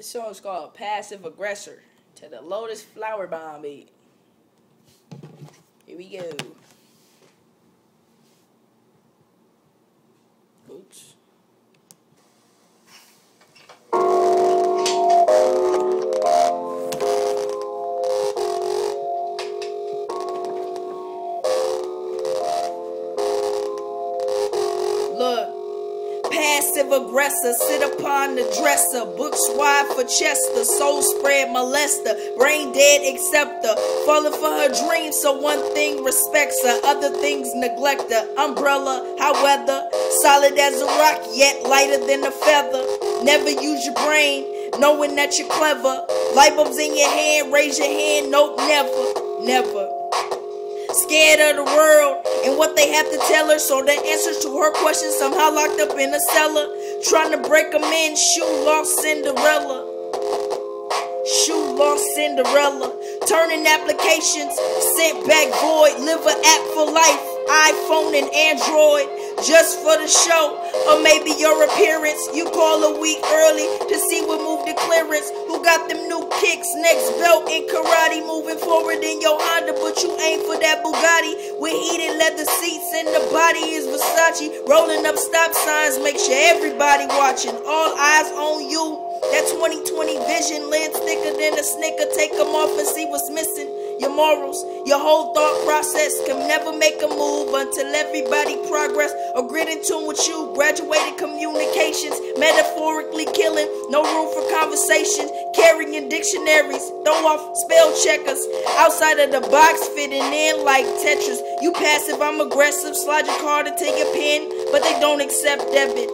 This song is called Passive Agressher to the Lotus Flower Bomb beat. Here we go. Passive aggressor, sit upon the dresser, books wide for Chester, soul spread molester, brain dead acceptor, falling for her dreams, so one thing respects her, other things neglect her. Umbrella, however, solid as a rock, yet lighter than a feather. Never use your brain, knowing that you're clever. Light bulbs in your hand, raise your hand, nope, never, never scared of the world and what they have to tell her. So the answers to her questions somehow locked up in a cellar. Trying to break them in, shoe lost Cinderella. Shoe lost Cinderella. Turning applications, sent back void. Live app for life, iPhone and Android just for the show. Or maybe your appearance. You call a week early to see what move the clearance. Who got them new kicks, next belt in karate. Moving forward in your Honda, but you aim for that Bugatti. With heated leather seats and the body is Versace. Rolling up stop signs, make sure everybody watching. All eyes on you. That 2020 vision lens thicker than a snicker. Take them off and see what's missing your morals, your whole thought process can never make a move until everybody progress or grit in tune with you. Graduated communications, metaphorically killing, no room for conversation. Carrying dictionaries, throw off spell checkers. Outside of the box, fitting in like Tetris. You passive, I'm aggressive. Slide your card take your pin, but they don't accept debit.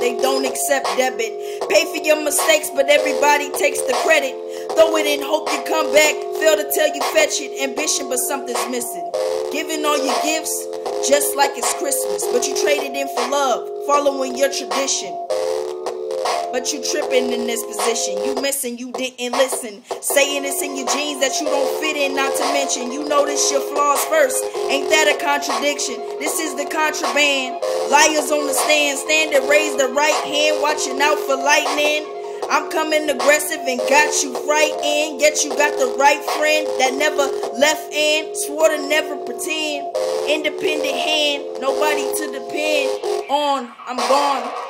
They don't accept debit. Pay for your mistakes, but everybody takes the credit. Throw it in, hope you come back. Fail to tell you fetch it. Ambition, but something's missing. Giving all your gifts, just like it's Christmas. But you traded in for love, following your tradition. But you tripping in this position. You missing, you didn't listen. Saying it's in your genes that you don't fit in, not to mention. You notice your flaws first. Ain't that a contradiction? This is the contraband. Liars on the stand, stand and raise the right hand, watching out for lightning. I'm coming aggressive and got you right in. Yet you got the right friend that never left in. Swore to never pretend. Independent hand, nobody to depend on. I'm gone.